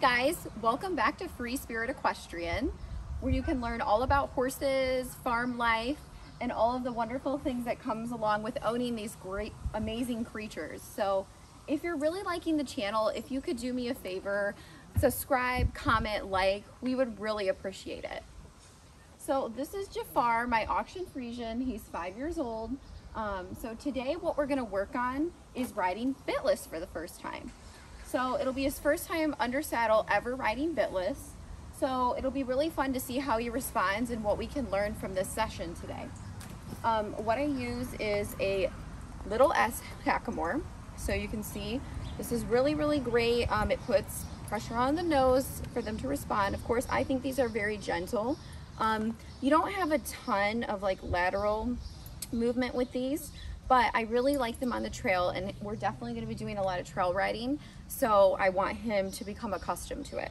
guys, welcome back to Free Spirit Equestrian, where you can learn all about horses, farm life, and all of the wonderful things that comes along with owning these great, amazing creatures. So if you're really liking the channel, if you could do me a favor, subscribe, comment, like, we would really appreciate it. So this is Jafar, my auction Friesian. He's five years old. Um, so today what we're gonna work on is riding bitless for the first time. So it'll be his first time under saddle ever riding bitless. So it'll be really fun to see how he responds and what we can learn from this session today. Um, what I use is a little S hackamore. So you can see this is really, really great. Um, it puts pressure on the nose for them to respond. Of course, I think these are very gentle. Um, you don't have a ton of like lateral movement with these, but I really like them on the trail and we're definitely gonna be doing a lot of trail riding. So I want him to become accustomed to it.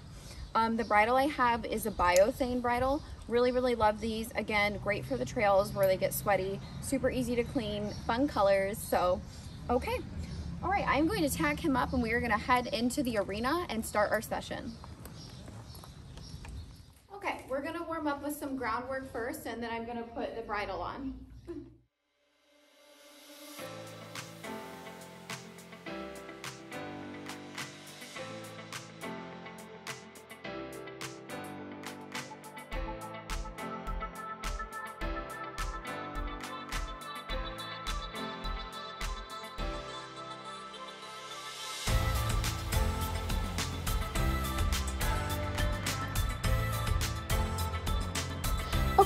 Um, the bridle I have is a biothane bridle. Really, really love these. Again, great for the trails where they get sweaty, super easy to clean, fun colors. So, okay. All right, I'm going to tack him up and we are gonna head into the arena and start our session. Okay, we're gonna warm up with some groundwork first and then I'm gonna put the bridle on.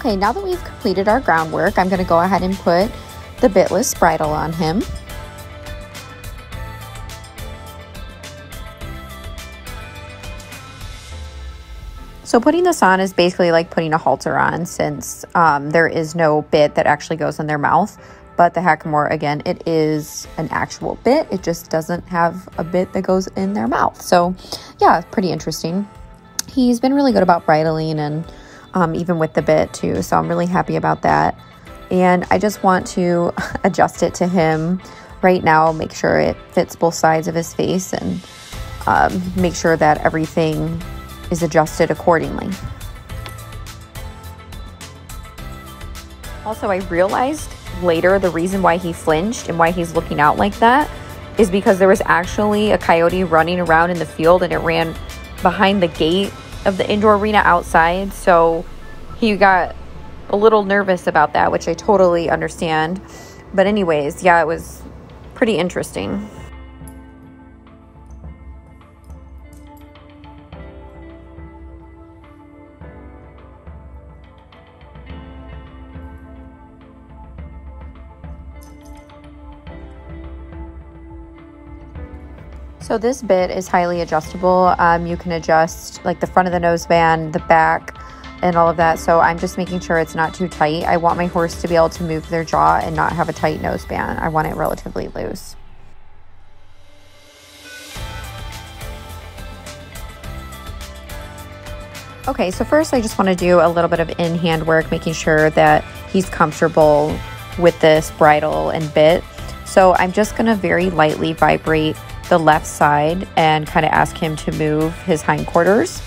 Okay, now that we've completed our groundwork, I'm gonna go ahead and put the bitless bridle on him. So putting this on is basically like putting a halter on since um, there is no bit that actually goes in their mouth. But the Hackamore, again, it is an actual bit. It just doesn't have a bit that goes in their mouth. So yeah, pretty interesting. He's been really good about bridling and um, even with the bit too. So I'm really happy about that. And I just want to adjust it to him right now, make sure it fits both sides of his face and um, make sure that everything is adjusted accordingly. Also, I realized later the reason why he flinched and why he's looking out like that is because there was actually a coyote running around in the field and it ran behind the gate of the indoor arena outside. So he got a little nervous about that, which I totally understand. But, anyways, yeah, it was pretty interesting. So this bit is highly adjustable. Um, you can adjust like the front of the noseband, the back, and all of that. So I'm just making sure it's not too tight. I want my horse to be able to move their jaw and not have a tight noseband. I want it relatively loose. Okay, so first I just want to do a little bit of in-hand work, making sure that he's comfortable with this bridle and bit. So I'm just going to very lightly vibrate the left side and kind of ask him to move his hindquarters.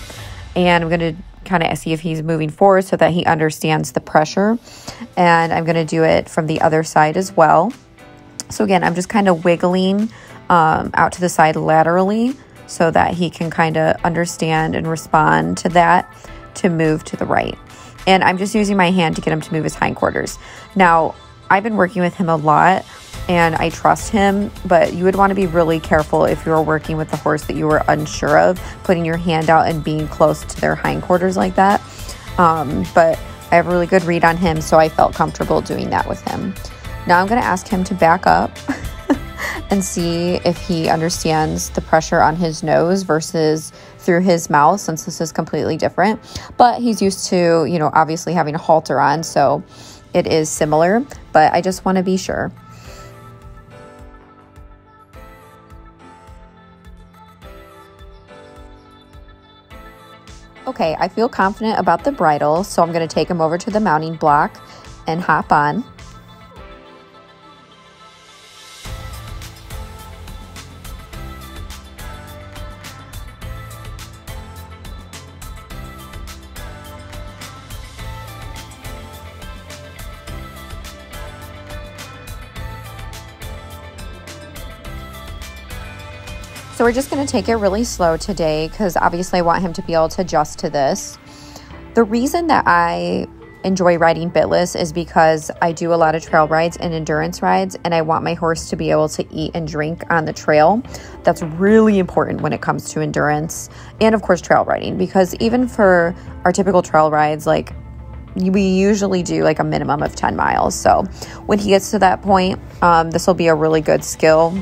And I'm going to kind of see if he's moving forward so that he understands the pressure. And I'm going to do it from the other side as well. So again, I'm just kind of wiggling um, out to the side laterally so that he can kind of understand and respond to that to move to the right. And I'm just using my hand to get him to move his hindquarters. Now, I've been working with him a lot and I trust him, but you would want to be really careful if you were working with the horse that you were unsure of, putting your hand out and being close to their hindquarters like that. Um, but I have a really good read on him, so I felt comfortable doing that with him. Now I'm going to ask him to back up and see if he understands the pressure on his nose versus through his mouth, since this is completely different. But he's used to, you know, obviously having a halter on, so it is similar, but I just want to be sure. Okay, I feel confident about the bridle, so I'm going to take him over to the mounting block and hop on. So we're just going to take it really slow today because obviously I want him to be able to adjust to this. The reason that I enjoy riding bitless is because I do a lot of trail rides and endurance rides, and I want my horse to be able to eat and drink on the trail. That's really important when it comes to endurance and, of course, trail riding because even for our typical trail rides, like we usually do like a minimum of 10 miles. So when he gets to that point, um, this will be a really good skill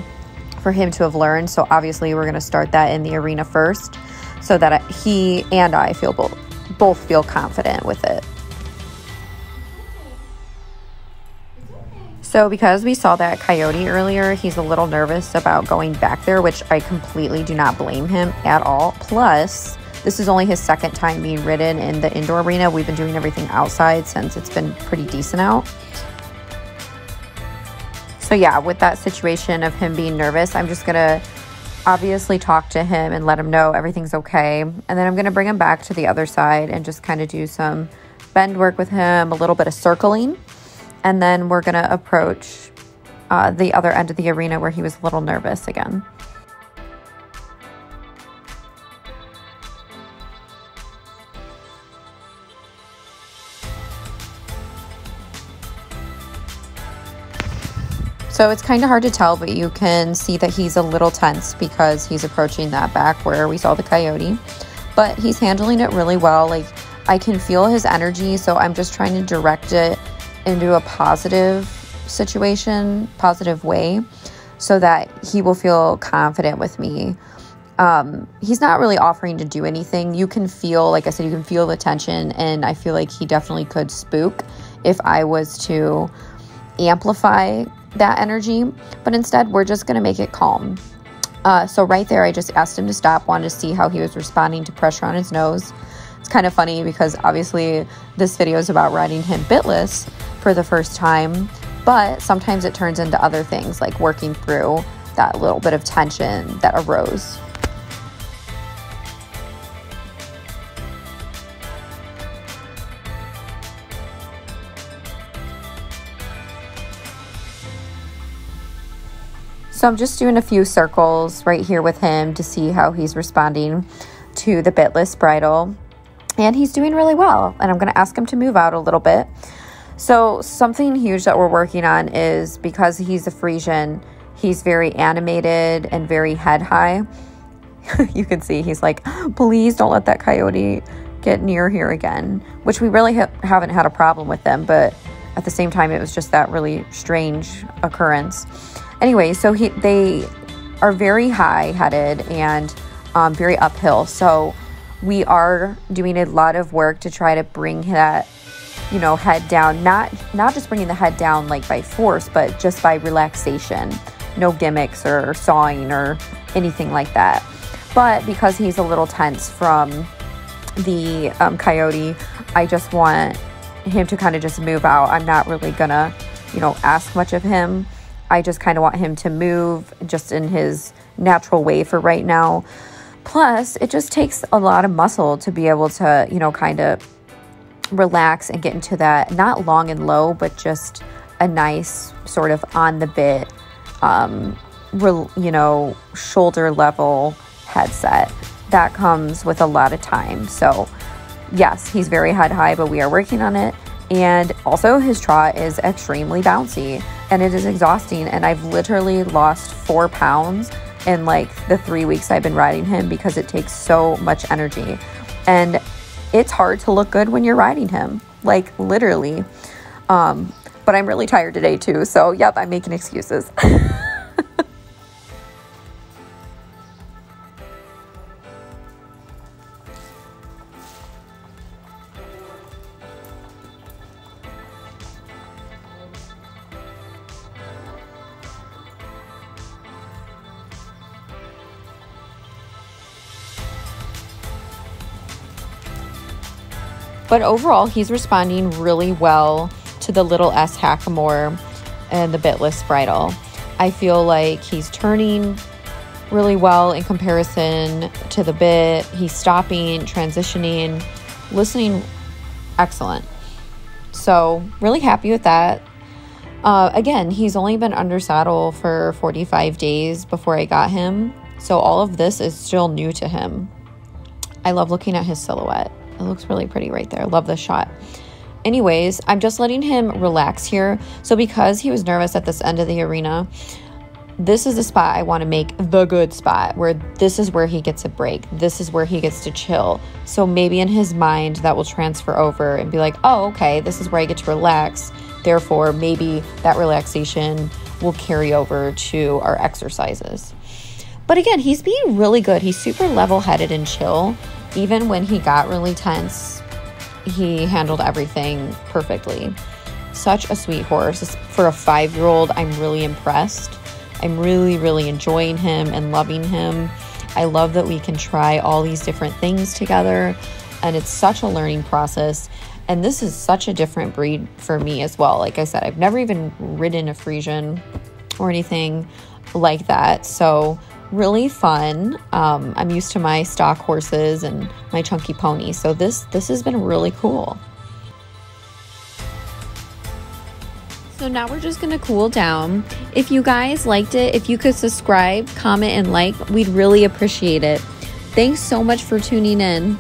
for him to have learned. So obviously, we're going to start that in the arena first so that he and I feel both both feel confident with it. So, because we saw that coyote earlier, he's a little nervous about going back there, which I completely do not blame him at all. Plus, this is only his second time being ridden in the indoor arena. We've been doing everything outside since it's been pretty decent out. So, yeah, with that situation of him being nervous, I'm just going to obviously talk to him and let him know everything's okay. And then I'm going to bring him back to the other side and just kind of do some bend work with him, a little bit of circling. And then we're going to approach uh, the other end of the arena where he was a little nervous again. So it's kind of hard to tell, but you can see that he's a little tense because he's approaching that back where we saw the coyote. But he's handling it really well. Like I can feel his energy, so I'm just trying to direct it into a positive situation, positive way, so that he will feel confident with me. Um, he's not really offering to do anything. You can feel, like I said, you can feel the tension, and I feel like he definitely could spook if I was to amplify that energy, but instead we're just going to make it calm. Uh, so right there, I just asked him to stop, wanted to see how he was responding to pressure on his nose. It's kind of funny because obviously this video is about riding him bitless for the first time, but sometimes it turns into other things like working through that little bit of tension that arose. So I'm just doing a few circles right here with him to see how he's responding to the bitless bridle. And he's doing really well. And I'm going to ask him to move out a little bit. So, something huge that we're working on is because he's a Friesian, he's very animated and very head high. you can see he's like, please don't let that coyote get near here again, which we really ha- haven't had a problem with them. But at the same time, it was just that really strange occurrence anyway, so he they are very high headed and um, very uphill. So we are doing a lot of work to try to bring that you know head down. Not not just bringing the head down like by force but just by relaxation. No gimmicks or sawing or anything like that. But because he's a little tense from the um, coyote i just want him to kind of just move out. I'm not really gonna you know ask much of him I just kind of want him to move just in his natural way for right now. Plus, it just takes a lot of muscle to be able to, you know, kind of relax and get into that not long and low, but just a nice sort of on the bit, um, re- you know, shoulder level headset. That comes with a lot of time. So, yes, he's very head high, but we are working on it. And also, his trot is extremely bouncy and it is exhausting. And I've literally lost four pounds in like the three weeks I've been riding him because it takes so much energy. And it's hard to look good when you're riding him, like literally. Um, but I'm really tired today too. So, yep, I'm making excuses. But overall, he's responding really well to the little S Hackamore and the bitless bridle. I feel like he's turning really well in comparison to the bit. He's stopping, transitioning, listening excellent. So, really happy with that. Uh, again, he's only been under saddle for 45 days before I got him. So all of this is still new to him. I love looking at his silhouette. It looks really pretty right there. Love this shot. Anyways, I'm just letting him relax here. So because he was nervous at this end of the arena, this is the spot I want to make the good spot where this is where he gets a break. This is where he gets to chill. So maybe in his mind that will transfer over and be like, oh, okay, this is where I get to relax. Therefore, maybe that relaxation will carry over to our exercises. But again, he's being really good. He's super level headed and chill. Even when he got really tense, he handled everything perfectly. Such a sweet horse. For a five year old, I'm really impressed. I'm really, really enjoying him and loving him. I love that we can try all these different things together, and it's such a learning process. And this is such a different breed for me as well. Like I said, I've never even ridden a Friesian or anything like that. So, really fun. Um, I'm used to my stock horses and my chunky pony. So, this, this has been really cool. So now we're just to cool down. If you guys liked it, if you could subscribe, comment, and like, we'd really appreciate it. Thanks so much for tuning in.